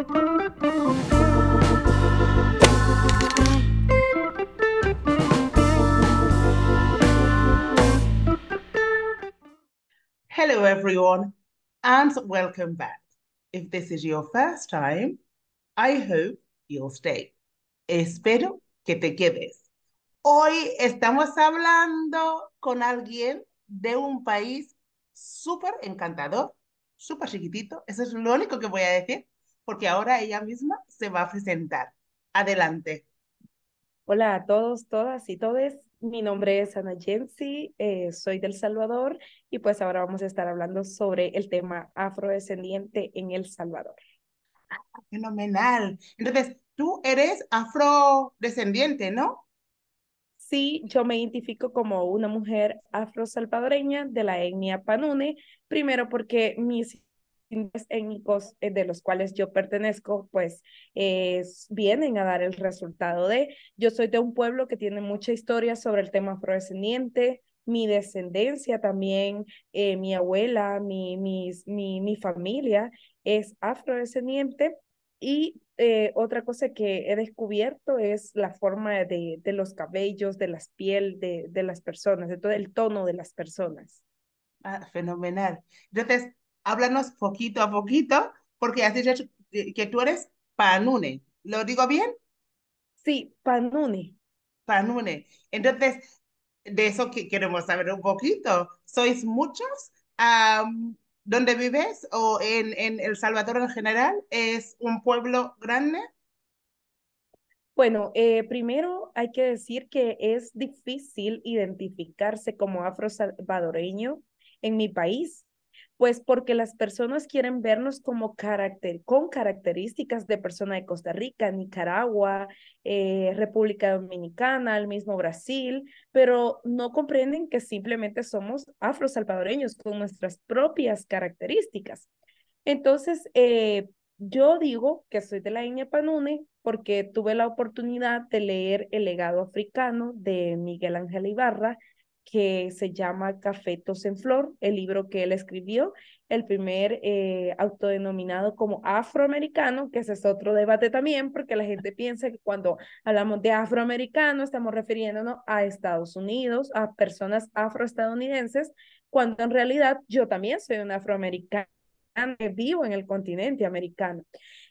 Hello, everyone, and welcome back. If this is your first time, I hope you'll stay. Espero que te quedes. Hoy estamos hablando con alguien de un país súper encantador, súper chiquitito. Eso es lo único que voy a decir, porque ahora ella misma se va a presentar. Adelante. Hola a todos, todas y todes. Mi nombre es Ana Jensi, eh, soy del Salvador y pues ahora vamos a estar hablando sobre el tema afrodescendiente en El Salvador. Fenomenal. Entonces, tú eres afrodescendiente, ¿no? Sí, yo me identifico como una mujer afro-salvadoreña de la etnia Panune, primero porque mis étnicos eh, de los cuales yo pertenezco, pues vienen a dar el resultado de, yo soy de un pueblo que tiene mucha historia sobre el tema afrodescendiente, mi descendencia también, eh, mi abuela, mi, mi, mi familia es afrodescendiente y eh, otra cosa que he descubierto es la forma de, de los cabellos, de las piel de, de las personas, de todo el tono de las personas. Ah, fenomenal. Entonces, háblanos poquito a poquito, porque has dicho que tú eres Panune. ¿Lo digo bien? Sí, Panune. Panune. Entonces, de eso que queremos saber un poquito. ¿Sois muchos? ¿Dónde vives o en, en El Salvador en general? ¿Es un pueblo grande? Bueno, eh, primero hay que decir que es difícil identificarse como afro-salvadoreño en mi país, pues porque las personas quieren vernos como con características de persona de Costa Rica, Nicaragua, eh, República Dominicana, el mismo Brasil, pero no comprenden que simplemente somos afro-salvadoreños con nuestras propias características. Entonces, eh, yo digo que soy de la Iña Panune porque tuve la oportunidad de leer El legado africano de Miguel Ángel Ibarra que se llama Cafetos en Flor, el libro que él escribió, el primer eh, autodenominado como afroamericano, que ese es otro debate también, porque la gente piensa que cuando hablamos de afroamericano estamos refiriéndonos a Estados Unidos, a personas afroestadounidenses, cuando en realidad yo también soy un afroamericano vivo en el continente americano.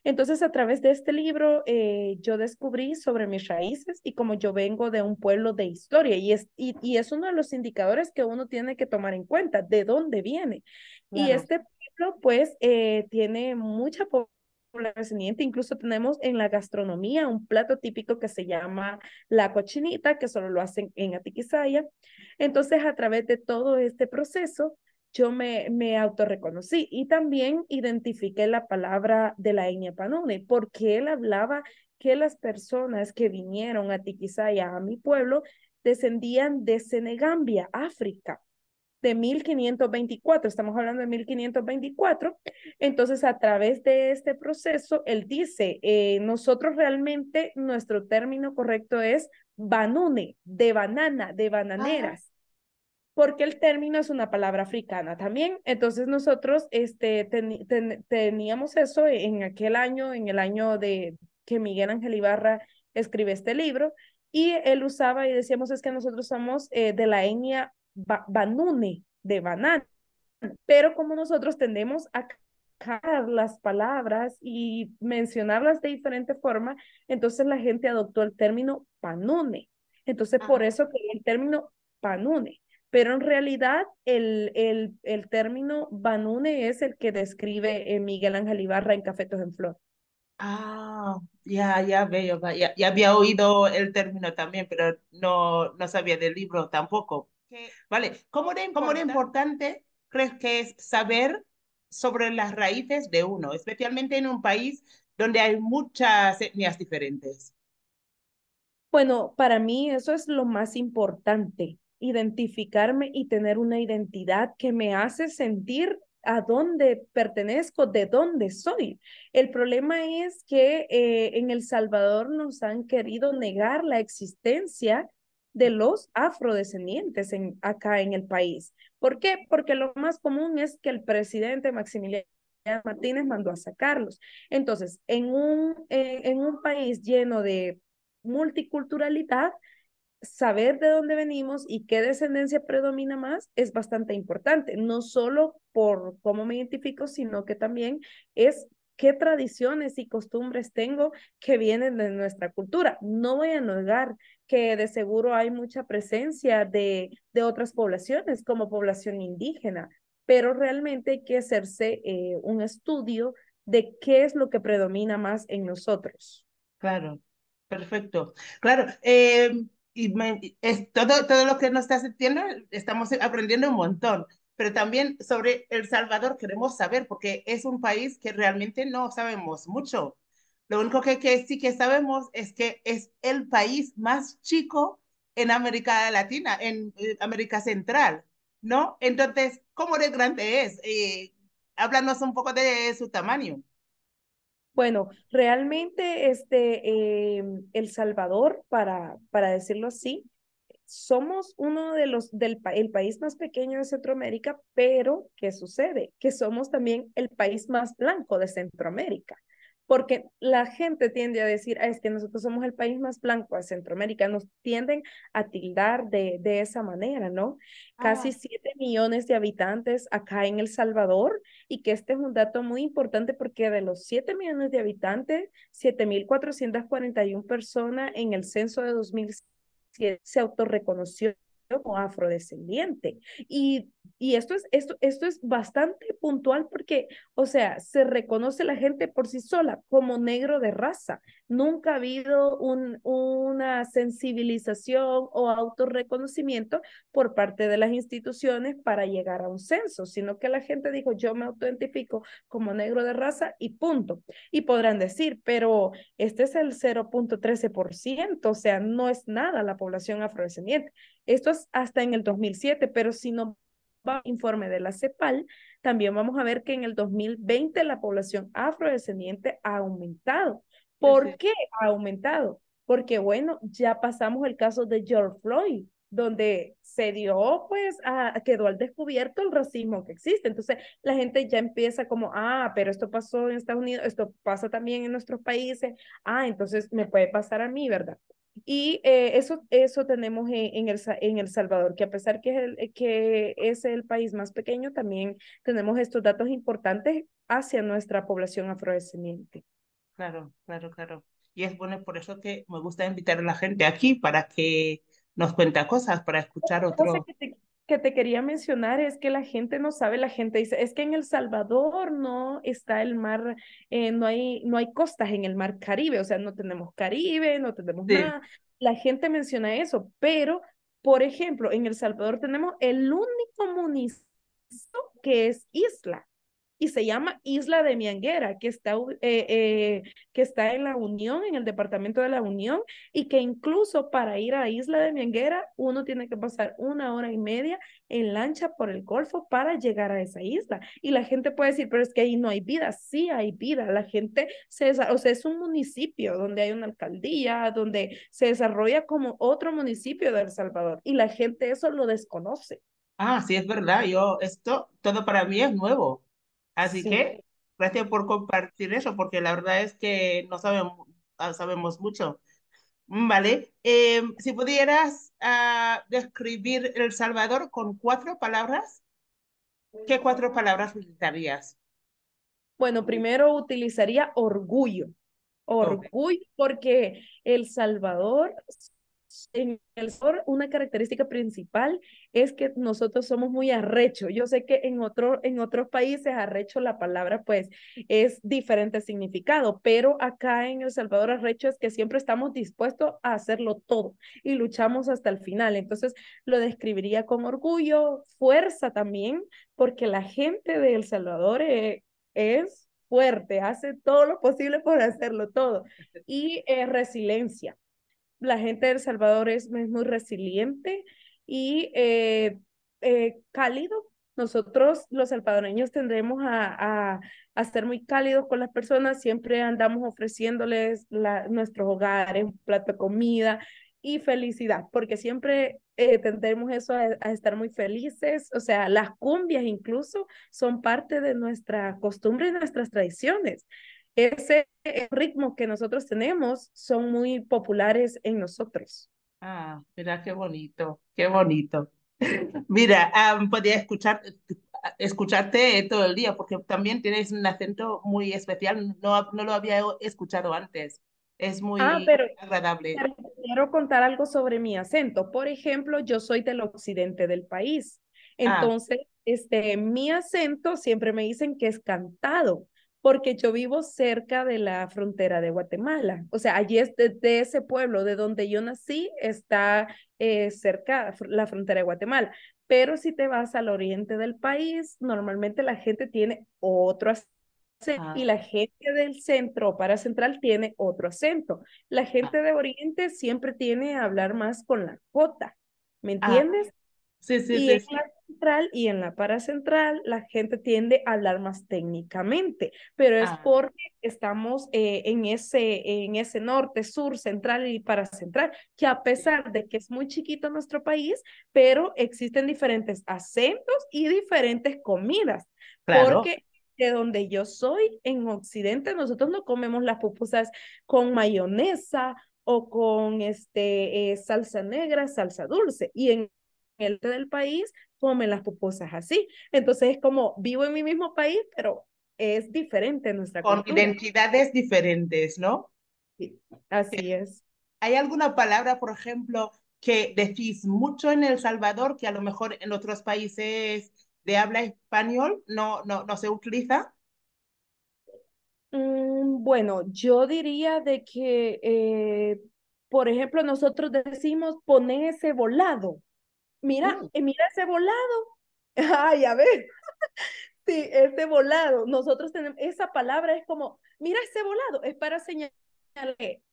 Entonces, a través de este libro, eh, yo descubrí sobre mis raíces y como yo vengo de un pueblo de historia, y es, y, y es uno de los indicadores que uno tiene que tomar en cuenta, de dónde viene. Y este libro, pues, eh, tiene mucha población incluso tenemos en la gastronomía un plato típico que se llama la cochinita, que solo lo hacen en Atiquizaya. Entonces, a través de todo este proceso, yo me, me autorreconocí y también identifiqué la palabra de la Eña Panone, porque él hablaba que las personas que vinieron a Tiquisaya, a mi pueblo, descendían de Senegambia, África, de 1524, estamos hablando de 1524. Entonces, a través de este proceso, él dice, eh, nosotros realmente, nuestro término correcto es banune, de banana, de bananeras porque el término es una palabra africana también. Entonces nosotros este, teníamos eso en aquel año, en el año de que Miguel Ángel Ibarra escribe este libro, y él usaba y decíamos es que nosotros somos eh, de la etnia banune, de banana, pero como nosotros tendemos a las palabras y mencionarlas de diferente forma, entonces la gente adoptó el término panune. Entonces, por eso que el término panune pero en realidad el, el, el término Banune es el que describe eh, Miguel Ángel Ibarra en Cafetos en Flor. Ah, ya, ya veo, ya, ya había oído el término también, pero no, no sabía del libro tampoco. Vale, ¿cómo de, cómo de importante crees que es saber sobre las raíces de uno, especialmente en un país donde hay muchas etnias diferentes? Bueno, para mí eso es lo más importante, identificarme y tener una identidad que me hace sentir a dónde pertenezco, de dónde soy. El problema es que eh, en El Salvador nos han querido negar la existencia de los afrodescendientes en, acá en el país. ¿Por qué? Porque lo más común es que el presidente Maximiliano Martínez mandó a sacarlos. Entonces, en un, en un país lleno de multiculturalidad, saber de dónde venimos y qué descendencia predomina más es bastante importante, no solo por cómo me identifico, sino que también es qué tradiciones y costumbres tengo que vienen de nuestra cultura. No voy a negar que de seguro hay mucha presencia de, de otras poblaciones como población indígena, pero realmente hay que hacerse eh, un estudio de qué es lo que predomina más en nosotros. Claro, perfecto. Claro, eh, y es, todo, todo lo que nos estás diciendo, estamos aprendiendo un montón pero también sobre El Salvador queremos saber, porque es un país que realmente no sabemos mucho. Lo único que, que sí que sabemos es que es el país más chico en América Latina, en eh, América Central, ¿no? Entonces, ¿cómo de grande es? Eh, háblanos un poco de su tamaño. Bueno, realmente este, eh, El Salvador, para, para decirlo así, somos uno de los del el país más pequeño de Centroamérica, pero ¿qué sucede? Que somos también el país más blanco de Centroamérica. Porque la gente tiende a decir, ah, es que nosotros somos el país más blanco de Centroamérica, nos tienden a tildar de, de esa manera, ¿no? Casi 7 ah. millones de habitantes acá en El Salvador y que este es un dato muy importante porque de los 7 millones de habitantes, 7.441 personas en el censo de 2007 se autorreconoció como afrodescendiente. Y, y esto, es, esto, esto es bastante puntual porque, o sea, se reconoce la gente por sí sola como negro de raza. Nunca ha habido un, una sensibilización o autorreconocimiento por parte de las instituciones para llegar a un censo, sino que la gente dijo, yo me autoidentifico como negro de raza y punto. Y podrán decir, pero este es el 0.13%, o sea, no es nada la población afrodescendiente. Esto es hasta en el 2007, pero si no informe de la CEPAL, también vamos a ver que en el 2020 la población afrodescendiente ha aumentado. ¿Por qué ha aumentado? Porque, bueno, ya pasamos el caso de George Floyd, donde se dio, pues, a, quedó al descubierto el racismo que existe. Entonces, la gente ya empieza como, ah, pero esto pasó en Estados Unidos, esto pasa también en nuestros países, ah, entonces me puede pasar a mí, ¿verdad? Y eh, eso, eso tenemos en, el, en El Salvador, que a pesar que es, el, que es el país más pequeño, también tenemos estos datos importantes hacia nuestra población afrodescendiente. Claro, claro, claro. Y es bueno por eso que me gusta invitar a la gente aquí para que nos cuente cosas, para escuchar otro. Que te, que te quería mencionar es que la gente no sabe, la gente dice, es que en El Salvador no está el mar, eh, no, hay, no hay costas en el mar Caribe, o sea, no tenemos Caribe, no tenemos nada. La gente menciona eso, pero, por ejemplo, en El Salvador tenemos el único municipio que es isla y se llama Isla de Mianguera, que está, eh, eh, que está en la Unión, en el departamento de la Unión, y que incluso para ir a Isla de Mianguera uno tiene que pasar una hora y media en lancha por el Golfo para llegar a esa isla. Y la gente puede decir, pero es que ahí no hay vida. Sí hay vida. La gente se, o sea, es un municipio donde hay una alcaldía, donde se desarrolla como otro municipio de El Salvador, y la gente eso lo desconoce. Ah, sí, es verdad. Yo, esto, todo para mí es nuevo. Así que gracias por compartir eso, porque la verdad es que no sabemos, ah, sabemos mucho. Mm, vale, em, si pudieras ah, describir El Salvador con cuatro palabras, ¿qué cuatro palabras utilizarías? Bueno, primero utilizaría orgullo. Orgullo porque El Salvador en El Salvador una característica principal es que nosotros somos muy arrecho. Yo sé que en, otro, en otros países arrecho la palabra pues es diferente significado, pero acá en El Salvador arrecho es que siempre estamos dispuestos a hacerlo todo y luchamos hasta el final. Entonces lo describiría con orgullo, fuerza también, porque la gente de El Salvador eh, es fuerte, hace todo lo posible por hacerlo todo. Y eh, resiliencia la gente de El Salvador es, muy resiliente y eh, eh, cálido. Nosotros, los salvadoreños, tendremos a, a, ser muy cálidos con las personas. Siempre andamos ofreciéndoles la, nuestros hogares, plato de comida. y felicidad, porque siempre eh, tendemos eso a, a, estar muy felices, o sea, las cumbias incluso son parte de nuestra costumbre y nuestras tradiciones. Ese ritmo que nosotros tenemos son muy populares en nosotros. Ah, mira qué bonito, qué bonito. Mira, um, podía escuchar, escucharte todo el día porque también tienes un acento muy especial, no, no lo había escuchado antes. Es muy ah, pero, agradable. Pero quiero contar algo sobre mi acento. Por ejemplo, yo soy del occidente del país. Ah. Entonces, ah. este, mi acento siempre me dicen que es cantado porque yo vivo cerca de la frontera de Guatemala. O sea, allí es de, ese pueblo de donde yo nací, está eh, cerca la frontera de Guatemala. Pero si te vas al oriente del país, normalmente la gente tiene otro acento y la gente del centro para central tiene otro acento. La gente de oriente siempre tiene a hablar más con la J, ¿me ah, entiendes? sí, sí, y sí central y en la paracentral la gente tiende a hablar más técnicamente, pero es ah. porque estamos eh, en, ese, en ese norte, sur, central y paracentral, que a pesar de que es muy chiquito nuestro país, pero existen diferentes acentos y diferentes comidas. Porque de donde yo soy, en Occidente, nosotros no comemos las pupusas con mayonesa o con este, eh, salsa negra, salsa dulce. Y en el del país comen las pupusas así. Entonces es como vivo en mi mismo país, pero es diferente nuestra Con identidades diferentes, ¿no? Sí, así es. ¿Hay alguna palabra, por ejemplo, que decís mucho en El Salvador que a lo mejor en otros países de habla español no, no, no se utiliza? Mm, bueno, yo diría de que, eh, por ejemplo, nosotros decimos poner ese volado. Mira, uh. mira ese volado. Ay, a ver. sí, ese volado. Nosotros tenemos, esa palabra es como, mira ese volado, es para señalar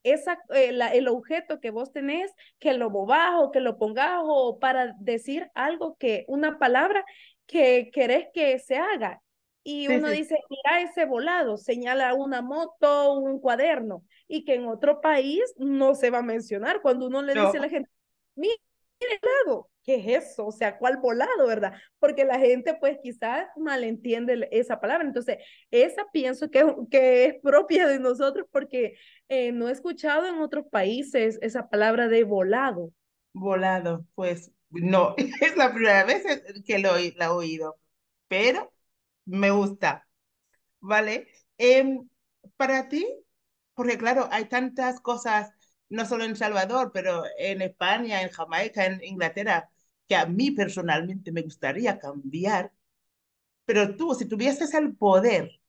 esa, eh, el objeto que vos tenés, que lo movás o que lo pongas o para decir algo que, una palabra que querés que se haga. Y uno dice, mira ese volado, señala una moto, un cuaderno, y que en otro país no se va a mencionar. Cuando uno le dice a la gente, mira el volado, ¿qué es eso? O sea, ¿cuál volado, verdad? Porque la gente pues quizás malentiende esa palabra. Entonces, esa pienso que, que es propia de nosotros porque eh, no he escuchado en otros países esa palabra de volado. Volado, pues no, es la primera vez que lo, la he oído, pero me gusta, ¿vale? Em, para ti, porque claro, hay tantas cosas, no solo en Salvador, pero en España, en Jamaica, en Inglaterra, que a mí personalmente me gustaría cambiar, pero tú, si tuvieses el poder,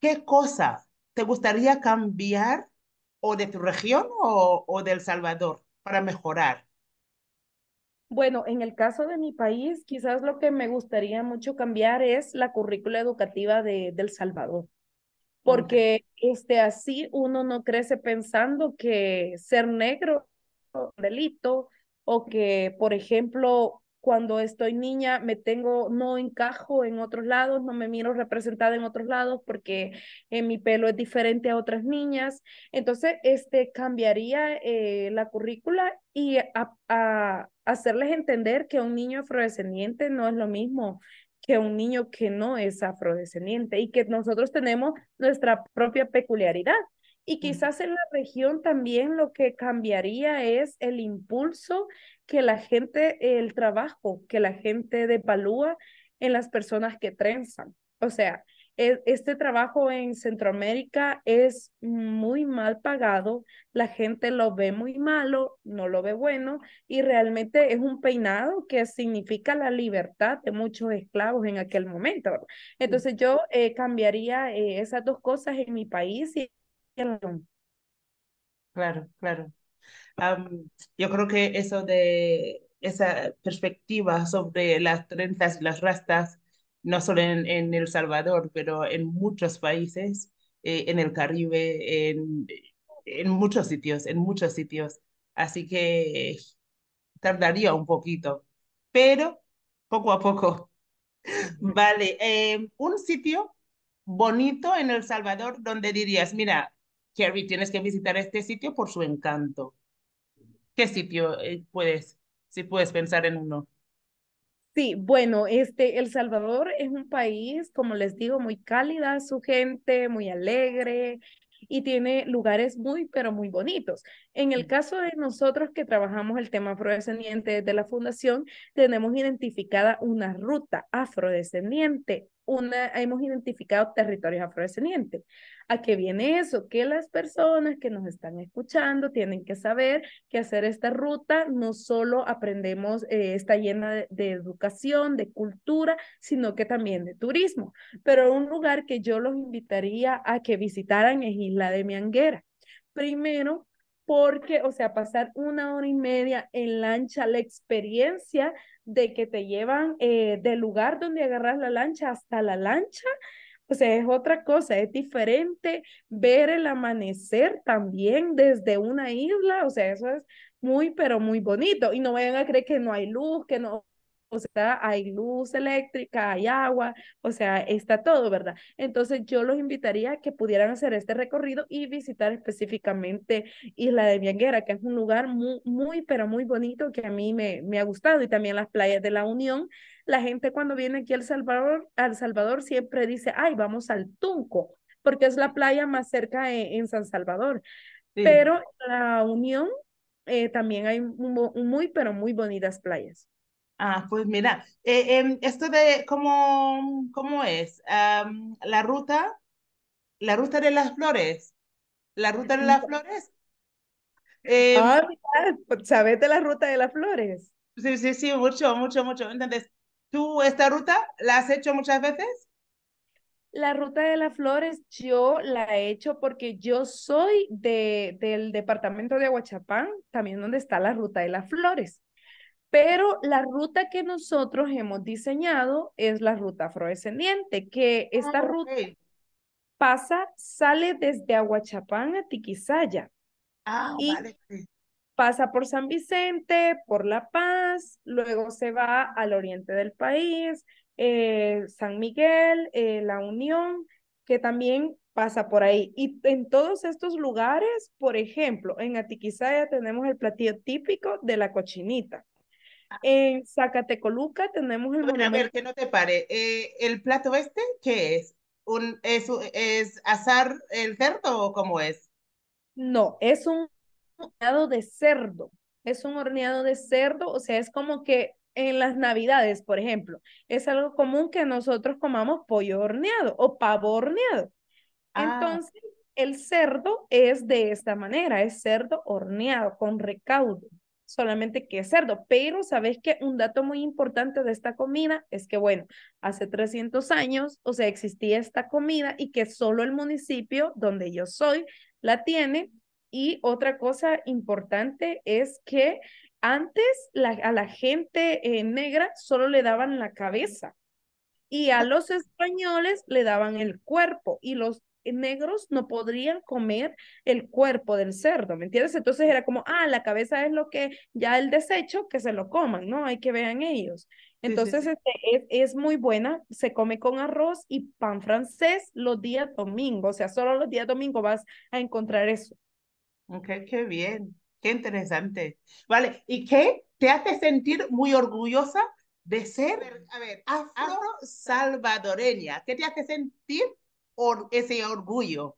¿qué cosa te gustaría cambiar o de tu región o, o de El Salvador para mejorar? Bueno, en el caso de mi país, quizás lo que me gustaría mucho cambiar es la currícula educativa de, El Salvador, porque este, así uno no crece pensando que ser negro es un delito o que, por ejemplo, cuando estoy niña me tengo, no encajo en otros lados, no me miro representada en otros lados porque en mi pelo es diferente a otras niñas. Entonces, este, cambiaría eh, la currícula y a, hacerles entender que un niño afrodescendiente no es lo mismo que un niño que no es afrodescendiente y que nosotros tenemos nuestra propia peculiaridad. Y quizás en la región también lo que cambiaría es el impulso que la gente, el trabajo que la gente devalúa en las personas que trenzan. O sea, e, este trabajo en Centroamérica es muy mal pagado, la gente lo ve muy malo, no lo ve bueno y realmente es un peinado que significa la libertad de muchos esclavos en aquel momento. Entonces yo eh, cambiaría eh, esas dos cosas en mi país y Claro, claro. yo creo que eso de esa perspectiva sobre las trenzas y las rastas, no solo en, en El Salvador, pero en muchos países, eh, en el Caribe, en, en muchos sitios, en muchos sitios. Así que tardaría un poquito, pero poco a poco. Vale, em, un sitio bonito en El Salvador donde dirías, mira, Kerry, tienes que visitar este sitio por su encanto. ¿Qué sitio eh, puedes, si puedes pensar en uno? Sí, bueno, este, El Salvador es un país, como les digo, muy cálida, su gente, muy alegre y tiene lugares muy, pero muy bonitos. En el caso de nosotros que trabajamos el tema afrodescendiente de la fundación, tenemos identificada una ruta afrodescendiente una, hemos identificado territorios afrodescendientes. ¿A qué viene eso? Que las personas que nos están escuchando tienen que saber que hacer esta ruta no solo aprendemos, eh, está llena de, de, educación, de cultura, sino que también de turismo. Pero un lugar que yo los invitaría a que visitaran es Isla de Mianguera. Primero, porque, o sea, pasar una hora y media en lancha, la experiencia de que te llevan eh, del lugar donde agarras la lancha hasta la lancha, o sea, es otra cosa, es diferente ver el amanecer también desde una isla, o sea, eso es muy, pero muy bonito. Y no vayan a creer que no hay luz, que no, o sea, hay luz eléctrica, hay agua, o sea, está todo, ¿verdad? Entonces yo los invitaría a que pudieran hacer este recorrido y visitar específicamente Isla de Vianguera, que es un lugar muy, muy, pero muy bonito que a mí me, me ha gustado y también las playas de la Unión. La gente cuando viene aquí a El Salvador, al Salvador siempre dice, ay, vamos al Tunco, porque es la playa más cerca en, en San Salvador. Sí. Pero la Unión eh, también hay muy, pero muy bonitas playas. Ah, pues mira, eh, eh, esto de cómo, cómo es um, la ruta, la ruta de las flores, la ruta de las flores. Eh, ah, mira, ¿sabes de la ruta de las flores? Sí, sí, sí, mucho, mucho, mucho. Entonces, ¿tú esta ruta la has hecho muchas veces? La ruta de las flores yo la he hecho porque yo soy de, del departamento de Aguachapán, también donde está la ruta de las flores. Pero la ruta que nosotros hemos diseñado es la ruta afrodescendiente, que esta Ah, ruta ok. pasa, sale desde Aguachapán a Tiquisaya Ah, y vale. vale. pasa por San Vicente, por La Paz, luego se va al oriente del país, eh, San Miguel, eh, La Unión, que también pasa por ahí. Y en todos estos lugares, por ejemplo, en Atiquizaya tenemos el platillo típico de la cochinita. En Zacatecoluca tenemos el A ver, a ver, monumento. que no te pare. Eh, ¿el plato este qué es? Un, es, ¿Es asar el cerdo o cómo es? No, es un horneado de cerdo. Es un horneado de cerdo, o sea, es como que en las Navidades, por ejemplo, es algo común que nosotros comamos pollo horneado o pavo horneado. Ah, Entonces, el cerdo es de esta manera, es cerdo horneado con recaudo, solamente que es cerdo. Pero sabes que un dato muy importante de esta comida es que, bueno, hace 300 años, o sea, existía esta comida y que solo el municipio donde yo soy la tiene. Y otra cosa importante es que antes la, a la gente eh, negra solo le daban la cabeza y a los españoles le daban el cuerpo y los negros no podrían comer el cuerpo del cerdo, ¿me entiendes? Entonces era como, ah, la cabeza es lo que ya el desecho, que se lo coman, ¿no? Hay que vean ellos. sí, sí, Entonces sí. este, es, es muy buena, se come con arroz y pan francés los días domingos, o sea, solo los días domingos vas a encontrar eso. Ok, qué bien, qué interesante. Vale, ¿y qué te hace sentir muy orgullosa de ser, a ver, afro-salvadoreña? ¿Qué te hace sentir ese orgullo?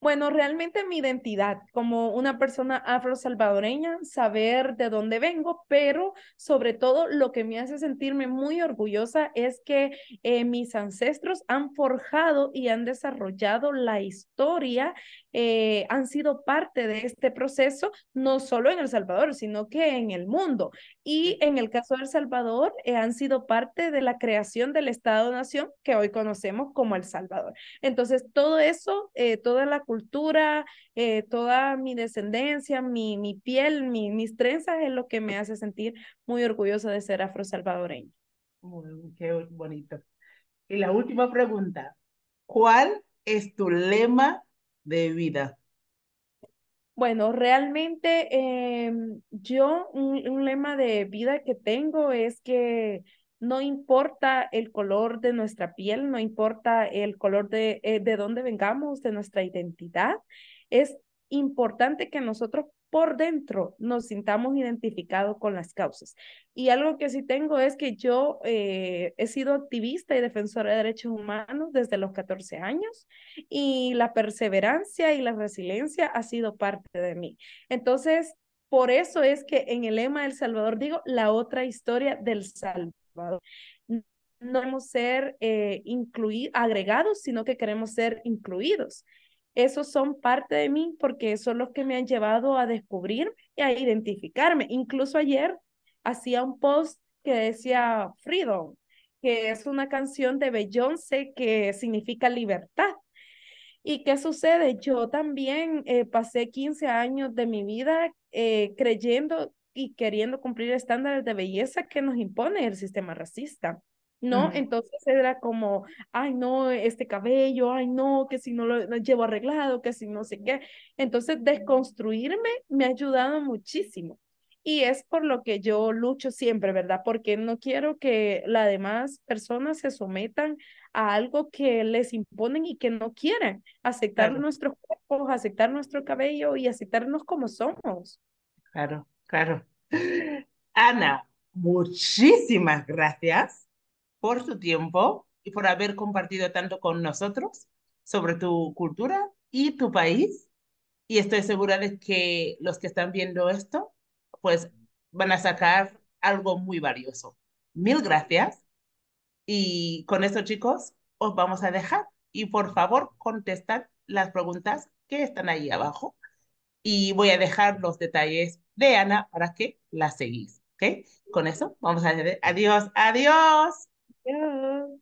Bueno, realmente mi identidad como una persona afro-salvadoreña, saber de dónde vengo, pero sobre todo lo que me hace sentirme muy orgullosa es que eh, mis ancestros han forjado y han desarrollado la historia, eh, han sido parte de este proceso, no solo en El Salvador, sino que en el mundo. Y en el caso de El Salvador, eh, han sido parte de la creación del Estado-Nación que hoy conocemos como El Salvador. Entonces, todo eso, eh, toda la cultura, eh, toda mi descendencia, mi, mi piel, mi, mis trenzas es lo que me hace sentir muy orgullosa de ser afro-salvadoreña. Muy, qué bonito. Y la última pregunta, ¿cuál es tu lema de vida? Bueno, realmente eh, yo un, un lema de vida que tengo es que no importa el color de nuestra piel, no importa el color de, eh, de dónde vengamos, de nuestra identidad, es importante que nosotros por dentro nos sintamos identificados con las causas. Y algo que sí tengo es que yo eh, he sido activista y defensora de derechos humanos desde los 14 años y la perseverancia y la resiliencia ha sido parte de mí. Entonces, por eso es que en el lema del Salvador digo la otra historia del Salvador. No queremos ser eh, agregados, sino que queremos ser incluidos esos son parte de mí porque son los que me han llevado a descubrirme y a identificarme. Incluso ayer hacía un post que decía Freedom, que es una canción de Beyoncé que significa libertad. ¿Y qué sucede? Yo también eh, pasé 15 años de mi vida eh, creyendo y queriendo cumplir estándares de belleza que nos impone el sistema racista. ¿No? Entonces era como, ay, no, este cabello, ay, no, que si no lo, llevo arreglado, que si no sé qué. Entonces, desconstruirme me ha ayudado muchísimo. Y es por lo que yo lucho siempre, ¿verdad? Porque no quiero que las demás personas se sometan a algo que les imponen y que no quieren. Aceptar nuestros cuerpos, aceptar nuestro cabello y aceptarnos como somos. Claro, claro. Ana, muchísimas gracias por su tiempo y por haber compartido tanto con nosotros sobre tu cultura y tu país. Y estoy segura de que los que están viendo esto, pues van a sacar algo muy valioso. Mil gracias. Y con eso, chicos, os vamos a dejar. Y por favor, contestad las preguntas que están ahí abajo. Y voy a dejar los detalles de Ana para que la seguís. ¿Ok? Con eso, vamos a decir adiós, adiós. Yeah.